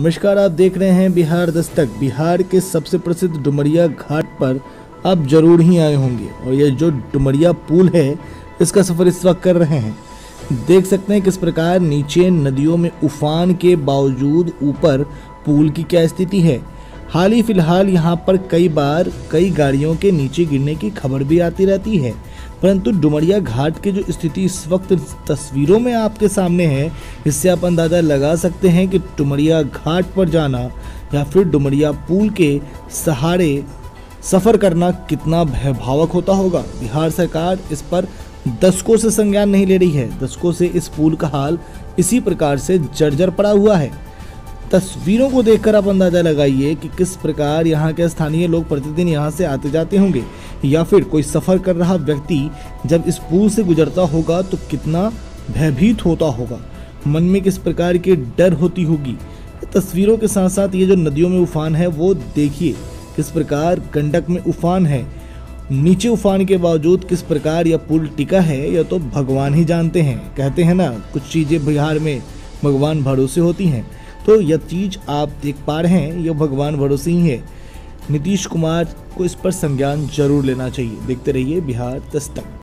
नमस्कार, आप देख रहे हैं बिहार दस्तक। बिहार के सबसे प्रसिद्ध डुमरिया घाट पर आप ज़रूर ही आए होंगे और यह जो डुमरिया पुल है, इसका सफ़र इस वक्त कर रहे हैं। देख सकते हैं किस प्रकार नीचे नदियों में उफान के बावजूद ऊपर पुल की क्या स्थिति है। हाल ही फ़िलहाल यहाँ पर कई बार कई गाड़ियों के नीचे गिरने की खबर भी आती रहती है। परंतु डुमरिया घाट की जो स्थिति इस वक्त तस्वीरों में आपके सामने है, इससे आप अंदाज़ा लगा सकते हैं कि डुमरिया घाट पर जाना या फिर डुमरिया पुल के सहारे सफ़र करना कितना भयभावक होता होगा। बिहार सरकार इस पर दशकों से संज्ञान नहीं ले रही है। दशकों से इस पुल का हाल इसी प्रकार से जर्जर पड़ा हुआ है। तस्वीरों को देखकर आप अंदाज़ा लगाइए कि किस प्रकार यहाँ के स्थानीय लोग प्रतिदिन यहाँ से आते जाते होंगे, या फिर कोई सफ़र कर रहा व्यक्ति जब इस पुल से गुजरता होगा तो कितना भयभीत होता होगा। मन में किस प्रकार की डर होती होगी? तस्वीरों के साथ साथ ये जो नदियों में उफान है, वो देखिए, किस प्रकार गंडक में उफान है। नीचे उफान के बावजूद किस प्रकार यह पुल टिका है, यह तो भगवान ही जानते हैं। कहते हैं ना, कुछ चीज़ें बिहार में भगवान भरोसे होती हैं। तो यह चीज़ आप देख पा रहे हैं, यह भगवान भरोसे ही है। नीतीश कुमार को इस पर संज्ञान ज़रूर लेना चाहिए। देखते रहिए बिहार दस्तक।